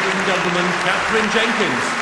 Ladies and gentlemen, Catherine Jenkins.